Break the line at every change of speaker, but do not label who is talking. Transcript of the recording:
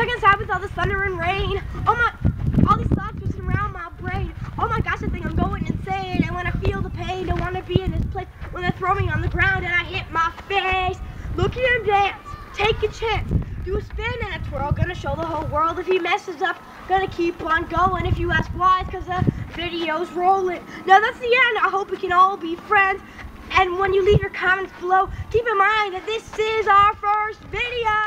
Second Sabbath, all this thunder and rain. Oh my, all these thoughts twisting around my brain. Oh my gosh, I think I'm going insane. I want to feel the pain, I want to be in this place. When they throw me on the ground and I hit my face. Look at him dance, take a chance. Do a spin and a twirl, gonna show the whole world if he messes up. Gonna keep on going. If you ask why, it's cause the video's rolling. Now that's the end. I hope we can all be friends. And when you leave your comments below, keep in mind that this is our first video.